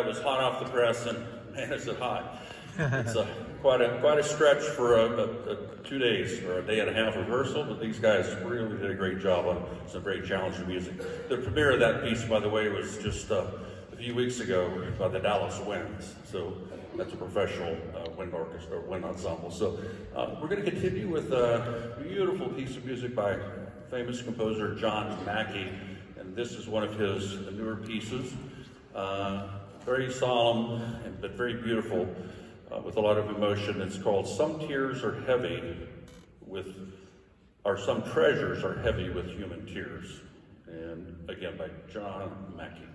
That was hot off the press, and man, is it hot! It's a, quite a quite a stretch for a, a, a two days or a day and a half rehearsal, but these guys really did a great job on some very challenging music. The premiere of that piece, by the way, was just uh, a few weeks ago by the Dallas Winds. So that's a professional uh, wind orchestra, or wind ensemble. So uh, we're going to continue with a beautiful piece of music by famous composer John Mackey, and this is one of his newer pieces. Uh, very solemn, but very beautiful, uh, with a lot of emotion. It's called Some Tears Are Heavy with, or Some Treasures Are Heavy with Human Tears. And again, by John Mackey.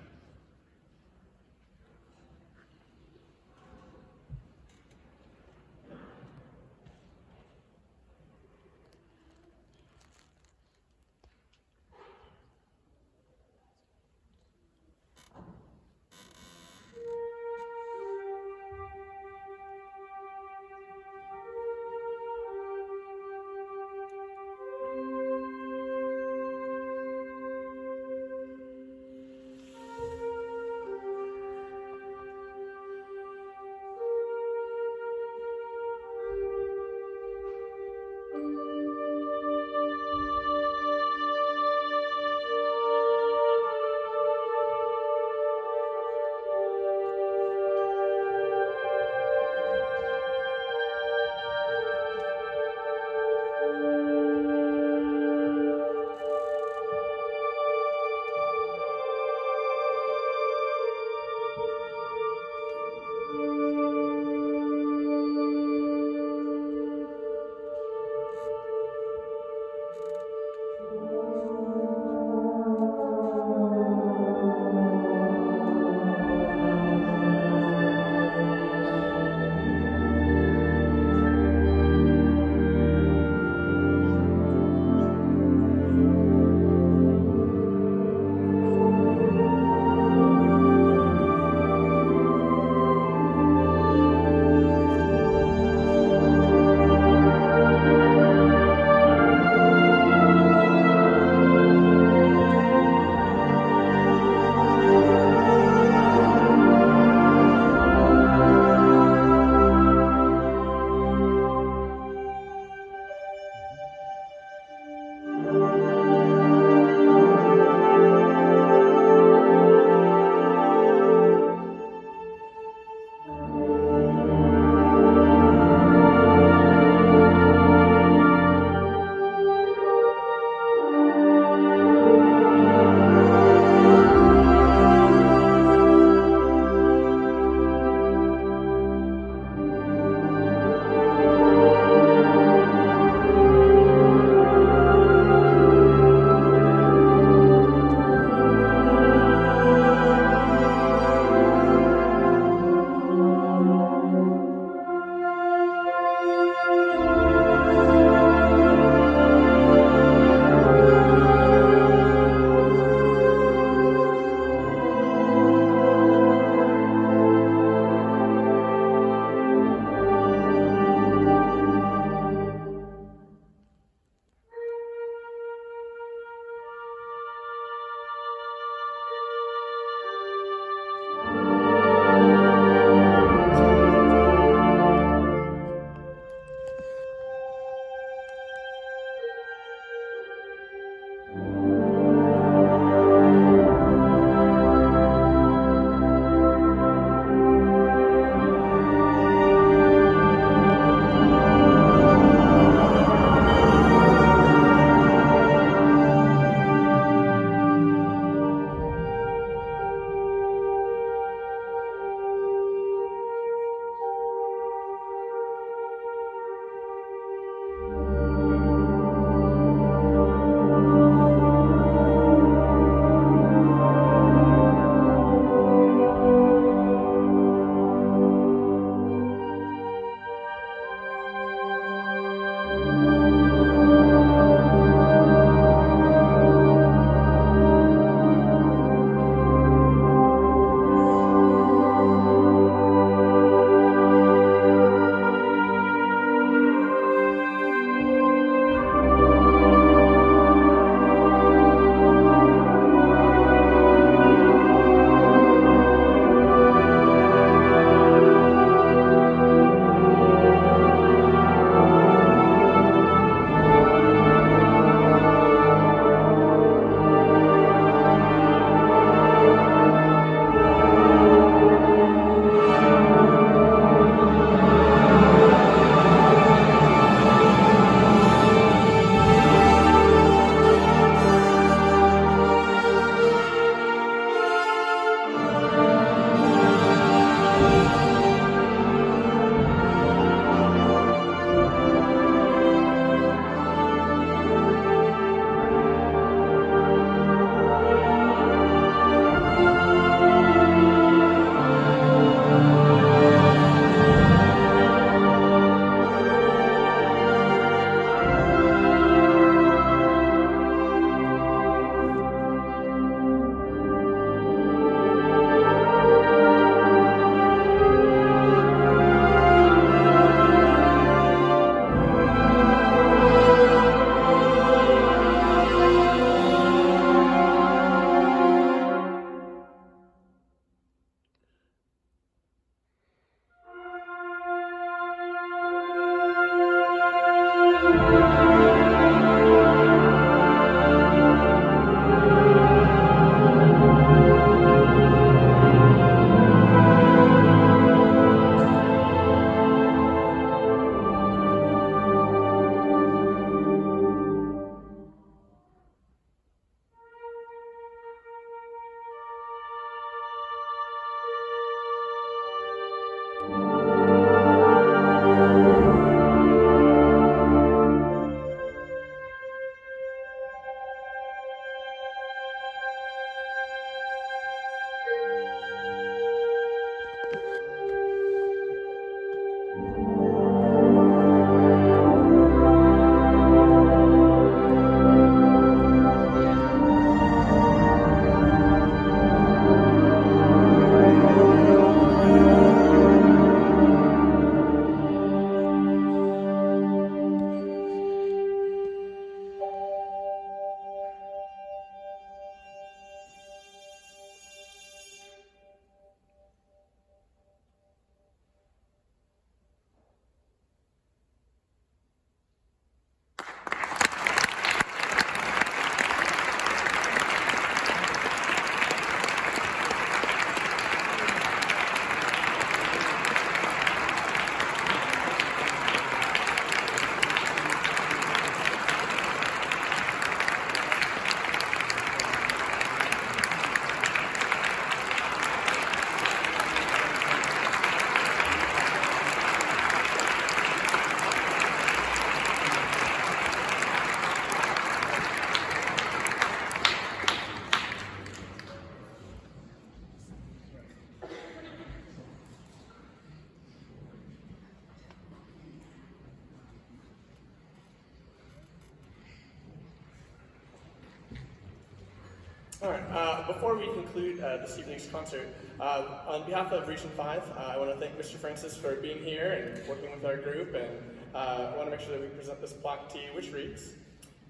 All right. Uh, before we conclude uh, this evening's concert, uh, on behalf of Region 5, uh, I want to thank Mr. Francis for being here and working with our group. And uh, I want to make sure that we present this plaque to you, which reads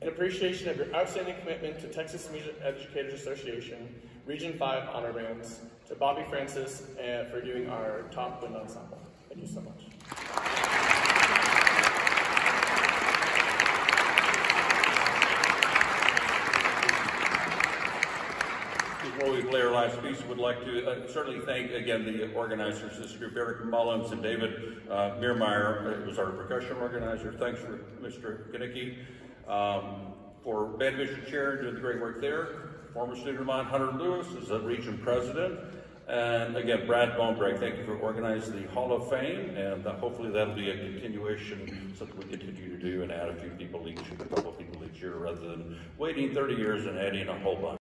In appreciation of your outstanding commitment to Texas Music Educators Association, Region 5 honor bands, to Bobby Francis uh, for doing our top wind ensemble. Thank you so much. Before we play our last piece, would like to uh, certainly thank again the organizers, of this group, Eric Mullins and David uh, Mearmeyer, who was our percussion organizer. Thanks for Mr. Kinnicky. Um, for Band Division Chair, and doing the great work there. Former student of mine, Hunter Lewis, is the region president. And again, Brad Bonebrake, thank you for organizing the Hall of Fame, and uh, hopefully that'll be a continuation, something we continue to do and add a few people each, a couple of people each year, rather than waiting 30 years and adding a whole bunch.